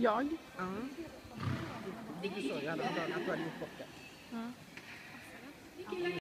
Jag? Ja. Det sa ju jag alla hört att du hade gjort bort det. Ja.